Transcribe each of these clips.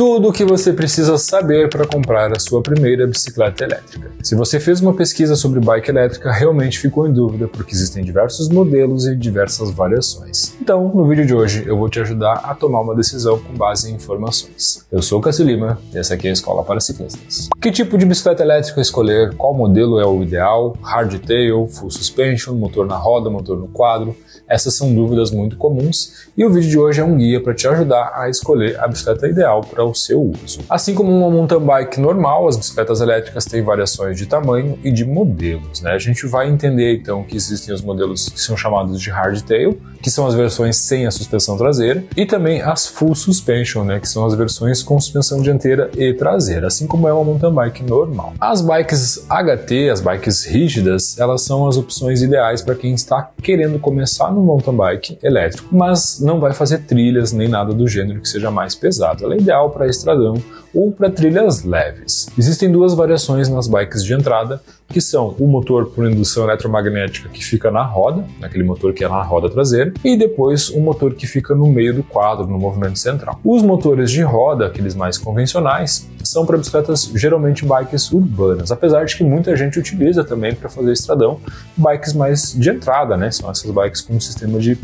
tudo o que você precisa saber para comprar a sua primeira bicicleta elétrica. Se você fez uma pesquisa sobre bike elétrica, realmente ficou em dúvida porque existem diversos modelos e diversas variações. Então, no vídeo de hoje, eu vou te ajudar a tomar uma decisão com base em informações. Eu sou o Cássio Lima e essa aqui é a Escola para Ciclistas. Que tipo de bicicleta elétrica escolher? Qual modelo é o ideal? Hardtail, full suspension, motor na roda, motor no quadro? Essas são dúvidas muito comuns e o vídeo de hoje é um guia para te ajudar a escolher a bicicleta ideal para o seu uso. Assim como uma mountain bike normal, as bicicletas elétricas têm variações de tamanho e de modelos. Né? A gente vai entender então que existem os modelos que são chamados de hardtail, que são as versões sem a suspensão traseira, e também as full suspension, né, que são as versões com suspensão dianteira e traseira, assim como é uma mountain bike normal. As bikes HT, as bikes rígidas, elas são as opções ideais para quem está querendo começar no mountain bike elétrico, mas não vai fazer trilhas nem nada do gênero que seja mais pesado. Ela é ideal para estradão ou para trilhas leves. Existem duas variações nas bikes de entrada, que são o motor por indução eletromagnética que fica na roda, aquele motor que é na roda traseira, e depois o motor que fica no meio do quadro, no movimento central. Os motores de roda, aqueles mais convencionais, são para bicicletas geralmente bikes urbanas, apesar de que muita gente utiliza também para fazer estradão bikes mais de entrada, né? São essas bikes com sistema de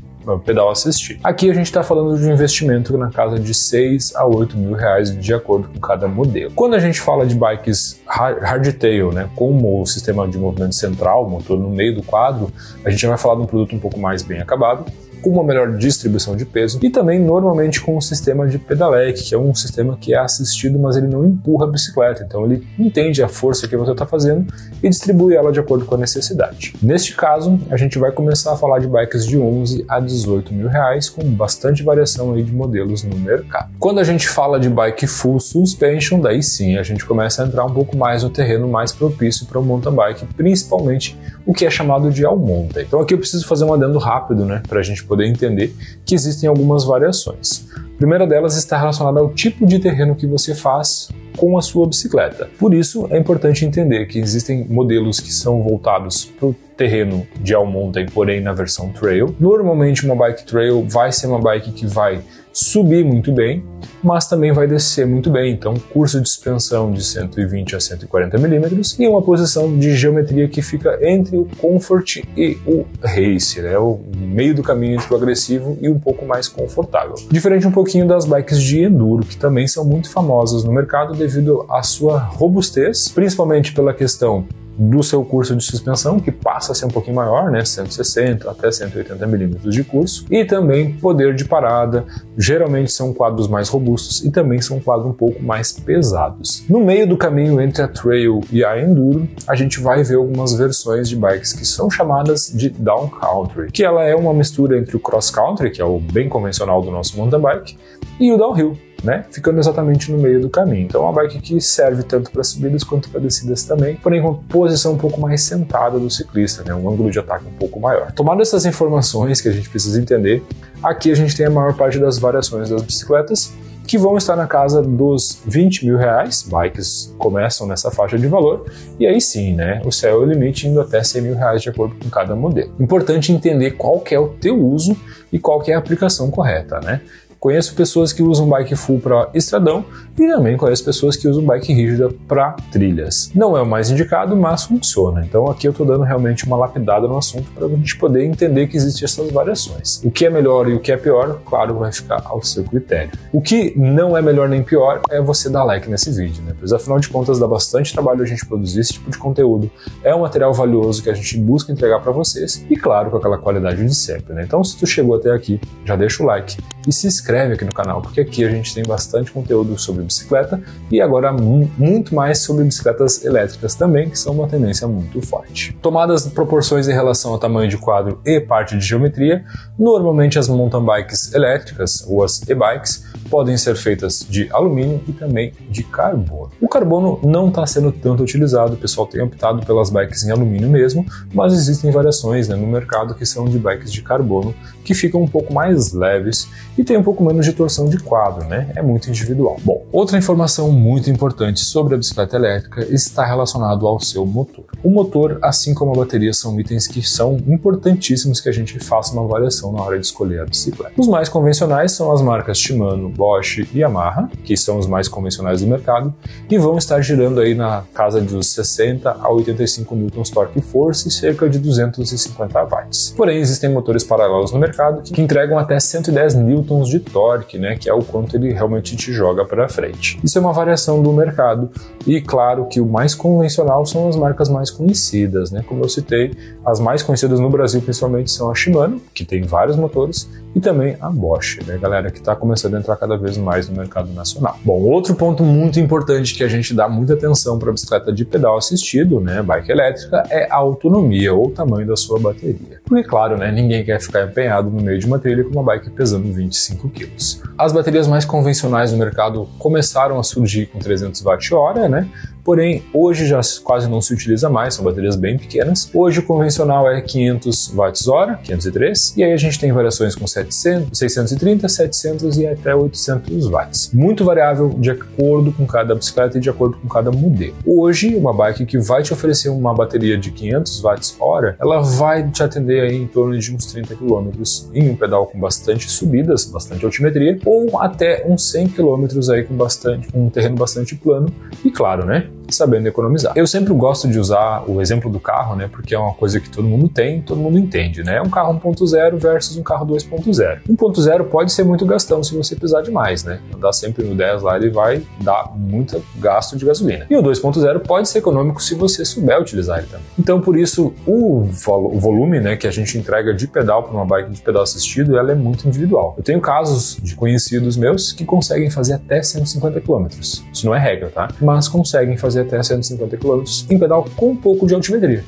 pedal assistir. Aqui a gente está falando de um investimento na casa de 6 a 8 mil reais de acordo com cada modelo. Quando a gente fala de bikes hardtail, né, com o sistema de movimento central, motor no meio do quadro, a gente vai falar de um produto um pouco mais bem acabado, uma melhor distribuição de peso e também normalmente com um sistema de pedalec, que é um sistema que é assistido, mas ele não empurra a bicicleta, então ele entende a força que você está fazendo e distribui ela de acordo com a necessidade. Neste caso, a gente vai começar a falar de bikes de 11 a 18 mil reais, com bastante variação aí de modelos no mercado. Quando a gente fala de bike full suspension, daí sim a gente começa a entrar um pouco mais no terreno mais propício para o mountain bike, principalmente o que é chamado de all mountain. Então aqui eu preciso fazer um adendo rápido, né, para a gente poder entender que existem algumas variações. A primeira delas está relacionada ao tipo de terreno que você faz com a sua bicicleta. Por isso, é importante entender que existem modelos que são voltados para o terreno de all mountain, porém na versão trail. Normalmente, uma bike trail vai ser uma bike que vai subir muito bem, mas também vai descer muito bem. Então, curso de suspensão de 120 a 140 milímetros e uma posição de geometria que fica entre o comfort e o race, né? o meio do caminho entre o agressivo e um pouco mais confortável. Diferente um pouquinho das bikes de enduro, que também são muito famosas no mercado devido à sua robustez, principalmente pela questão do seu curso de suspensão, que passa a ser um pouquinho maior, né, 160 até 180 milímetros de curso, e também poder de parada, geralmente são quadros mais robustos e também são quadros um pouco mais pesados. No meio do caminho entre a trail e a enduro, a gente vai ver algumas versões de bikes que são chamadas de down country, que ela é uma mistura entre o cross country, que é o bem convencional do nosso mountain bike, e o downhill, né? Ficando exatamente no meio do caminho. Então uma bike que serve tanto para subidas quanto para descidas também, porém com uma posição um pouco mais sentada do ciclista, né? Um ângulo de ataque um pouco maior. Tomando essas informações que a gente precisa entender, aqui a gente tem a maior parte das variações das bicicletas que vão estar na casa dos 20 mil reais. Bikes começam nessa faixa de valor e aí sim, né? O céu é o limite indo até 100 mil reais de acordo com cada modelo. Importante entender qual que é o teu uso e qual que é a aplicação correta, né? Conheço pessoas que usam bike full para estradão e também conheço pessoas que usam bike rígida para trilhas. Não é o mais indicado, mas funciona. Então aqui eu estou dando realmente uma lapidada no assunto para a gente poder entender que existem essas variações. O que é melhor e o que é pior, claro, vai ficar ao seu critério. O que não é melhor nem pior é você dar like nesse vídeo, né? Pois afinal de contas dá bastante trabalho a gente produzir esse tipo de conteúdo. É um material valioso que a gente busca entregar para vocês e claro com aquela qualidade de sempre, né? Então se tu chegou até aqui, já deixa o like e se inscreve aqui no canal, porque aqui a gente tem bastante conteúdo sobre bicicleta e agora muito mais sobre bicicletas elétricas também, que são uma tendência muito forte. Tomadas proporções em relação ao tamanho de quadro e parte de geometria, normalmente as mountain bikes elétricas ou as e-bikes podem ser feitas de alumínio e também de carbono. O carbono não está sendo tanto utilizado, o pessoal tem optado pelas bikes em alumínio mesmo, mas existem variações né, no mercado que são de bikes de carbono que ficam um pouco mais leves e tem um pouco menos de torção de quadro, né? É muito individual. Bom, outra informação muito importante sobre a bicicleta elétrica está relacionado ao seu motor. O motor, assim como a bateria, são itens que são importantíssimos que a gente faça uma avaliação na hora de escolher a bicicleta. Os mais convencionais são as marcas Shimano Bosch e Yamaha, que são os mais convencionais do mercado, e vão estar girando aí na casa dos 60 a 85 newtons torque força e cerca de 250 watts. Porém, existem motores paralelos no mercado que entregam até 110 newtons de torque, né, que é o quanto ele realmente te joga para frente. Isso é uma variação do mercado e claro que o mais convencional são as marcas mais conhecidas, né? Como eu citei, as mais conhecidas no Brasil principalmente são a Shimano, que tem vários motores, e também a Bosch, né, galera, que está começando a entrar cada vez mais no mercado nacional. Bom, outro ponto muito importante que a gente dá muita atenção para a bicicleta de pedal assistido, né, bike elétrica, é a autonomia ou o tamanho da sua bateria. Porque, claro, né, ninguém quer ficar empenhado no meio de uma trilha com uma bike pesando 25 kg. As baterias mais convencionais no mercado começaram a surgir com 300 watt-hora, né, porém hoje já quase não se utiliza mais, são baterias bem pequenas. Hoje o convencional é 500 watts-hora, 503, e aí a gente tem variações com 700, 630, 700 e até 800 watts. Muito variável de acordo com cada bicicleta e de acordo com cada modelo. Hoje, uma bike que vai te oferecer uma bateria de 500 watts-hora, ela vai te atender aí em torno de uns 30 km em um pedal com bastante subidas, bastante altimetria, ou até uns 100 km aí com bastante, com um terreno bastante plano e claro, né? Sabendo economizar. Eu sempre gosto de usar o exemplo do carro, né? Porque é uma coisa que todo mundo tem, todo mundo entende, né? Um carro 1.0 versus um carro 2.0. 1.0 pode ser muito gastão se você pisar demais, né? Andar sempre no 10 lá, ele vai dar muito gasto de gasolina. E o 2.0 pode ser econômico se você souber utilizar ele também. Então, por isso, o, o volume, né, que a gente entrega de pedal para uma bike de pedal assistido, ela é muito individual. Eu tenho casos de conhecidos meus que conseguem fazer até 150 km. Isso não é regra, tá? Mas conseguem fazer fazer até 150 km em pedal com um pouco de altimetria.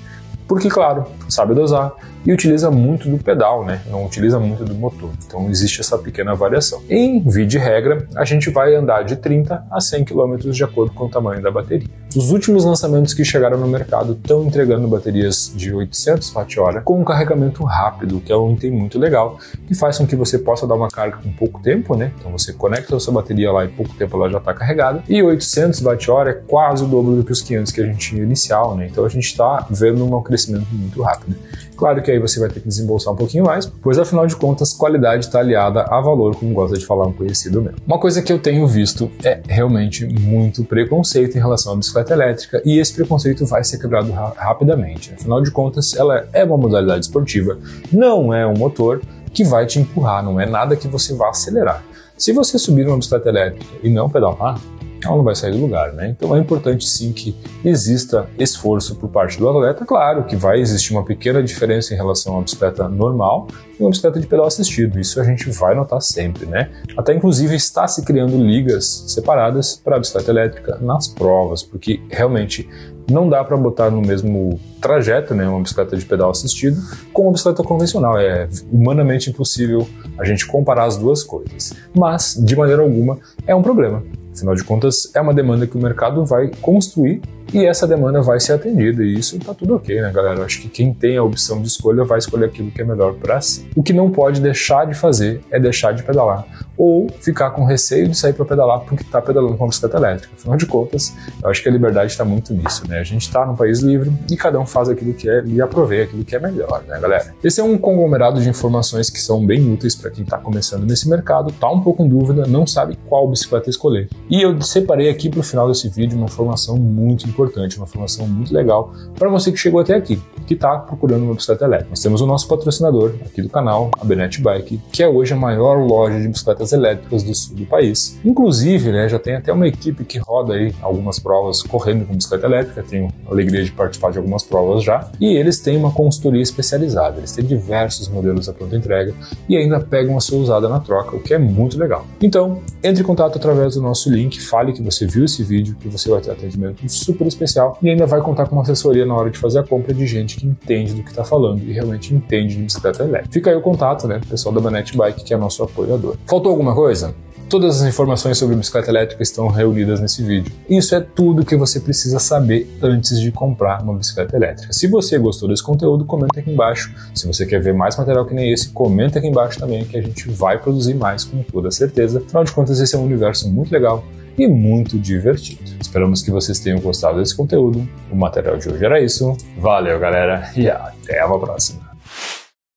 Porque, claro, sabe dosar, e utiliza muito do pedal, né? Não utiliza muito do motor. Então existe essa pequena variação. Em via de regra, a gente vai andar de 30 a 100 km de acordo com o tamanho da bateria. Os últimos lançamentos que chegaram no mercado estão entregando baterias de 800 Wh com um carregamento rápido, que é um item muito legal, que faz com que você possa dar uma carga com pouco tempo, né? Então você conecta a sua bateria lá e pouco tempo ela já está carregada. E 800 Wh é quase o dobro do que os 500 que a gente tinha inicial, né? Então a gente está vendo um crescimento muito rápido. Claro que aí você vai ter que desembolsar um pouquinho mais, pois afinal de contas, qualidade está aliada a valor, como gosta de falar um conhecido meu. Uma coisa que eu tenho visto é realmente muito preconceito em relação à bicicleta elétrica e esse preconceito vai ser quebrado ra rapidamente. Afinal de contas, ela é uma modalidade esportiva, não é um motor que vai te empurrar, não é nada que você vá acelerar. Se você subir numa bicicleta elétrica e não pedalar, ela não vai sair do lugar, né? Então é importante sim que exista esforço por parte do atleta. Claro que vai existir uma pequena diferença em relação a uma bicicleta normal e uma bicicleta de pedal assistido. Isso a gente vai notar sempre, né? Até inclusive está se criando ligas separadas para a bicicleta elétrica nas provas, porque realmente não dá para botar no mesmo trajeto, né, uma bicicleta de pedal assistido com uma bicicleta convencional. É humanamente impossível a gente comparar as duas coisas. Mas, de maneira alguma, é um problema. Afinal de contas, é uma demanda que o mercado vai construir e essa demanda vai ser atendida. E isso tá tudo ok, né, galera? Eu acho que quem tem a opção de escolha vai escolher aquilo que é melhor para si. O que não pode deixar de fazer é deixar de pedalar ou ficar com receio de sair para pedalar porque está pedalando com uma bicicleta elétrica. Afinal de contas, eu acho que a liberdade está muito nisso, né? A gente está num país livre e cada um faz aquilo que é e aproveita aquilo que é melhor, né, galera? Esse é um conglomerado de informações que são bem úteis para quem está começando nesse mercado, tá um pouco em dúvida, não sabe qual bicicleta escolher. E eu separei aqui para o final desse vídeo uma informação muito importante importante, uma informação muito legal para você que chegou até aqui, que está procurando uma bicicleta elétrica. Nós temos o nosso patrocinador aqui do canal, a Benet Bike, que é hoje a maior loja de bicicletas elétricas do sul do país. Inclusive, né, já tem até uma equipe que roda aí algumas provas correndo com bicicleta elétrica, tenho a alegria de participar de algumas provas já, e eles têm uma consultoria especializada, eles têm diversos modelos à pronta entrega e ainda pegam a sua usada na troca, o que é muito legal. Então, entre em contato através do nosso link, fale que você viu esse vídeo, que você vai ter atendimento super especial e ainda vai contar com uma assessoria na hora de fazer a compra de gente que entende do que está falando e realmente entende de bicicleta elétrica. Fica aí o contato, né, pessoal da Banet Bike, que é nosso apoiador. Faltou alguma coisa? Todas as informações sobre bicicleta elétrica estão reunidas nesse vídeo. Isso é tudo que você precisa saber antes de comprar uma bicicleta elétrica. Se você gostou desse conteúdo, comenta aqui embaixo. Se você quer ver mais material que nem esse, comenta aqui embaixo também que a gente vai produzir mais com toda certeza. Afinal de contas, esse é um universo muito legal e muito divertido. Esperamos que vocês tenham gostado desse conteúdo. O material de hoje era isso. Valeu, galera, e até a próxima.